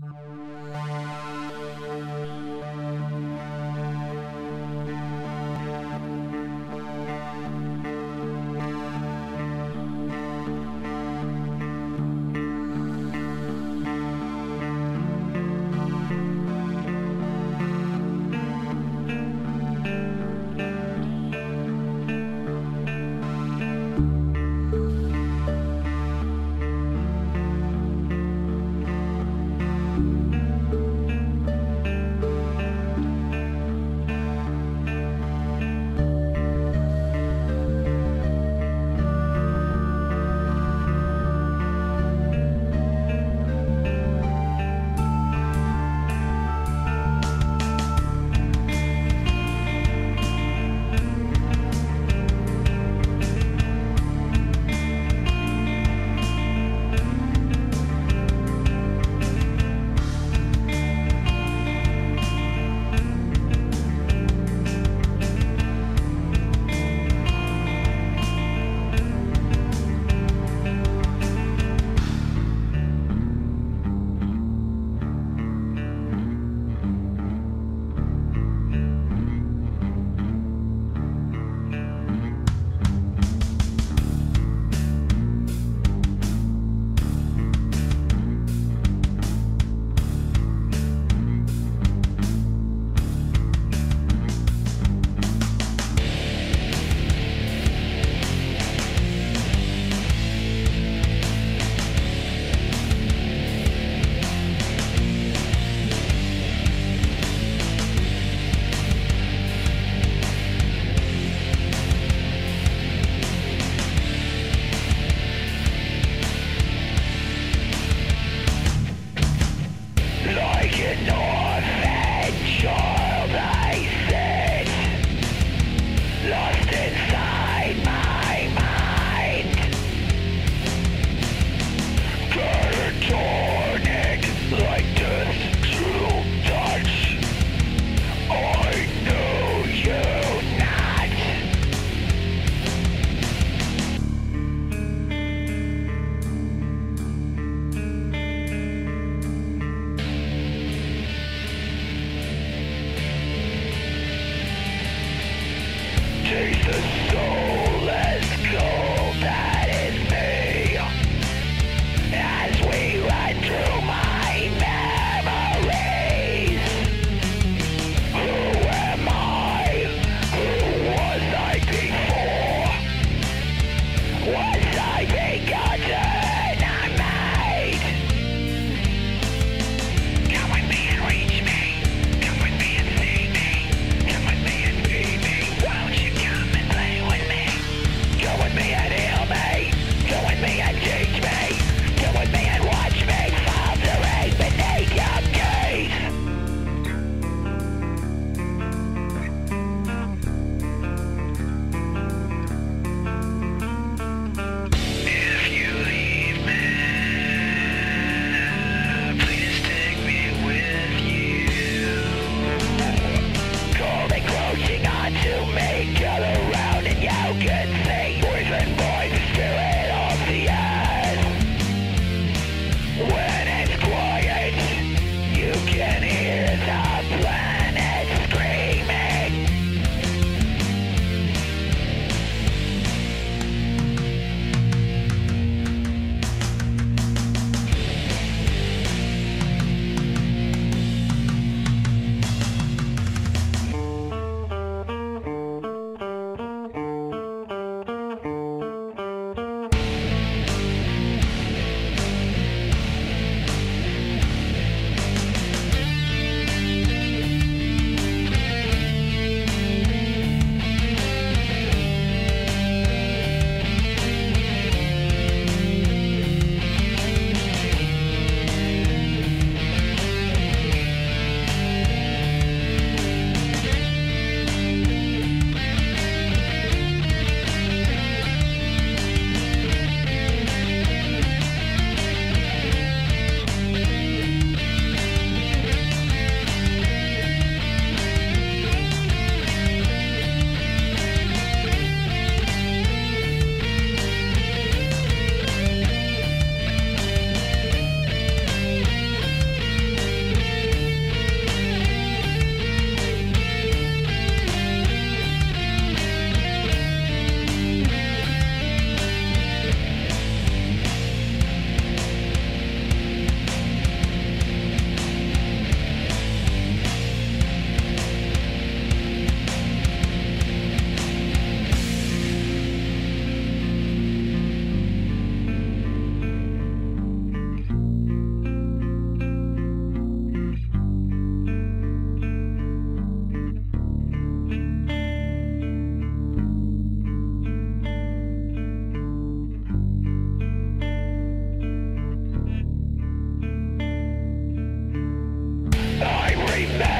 you Amen.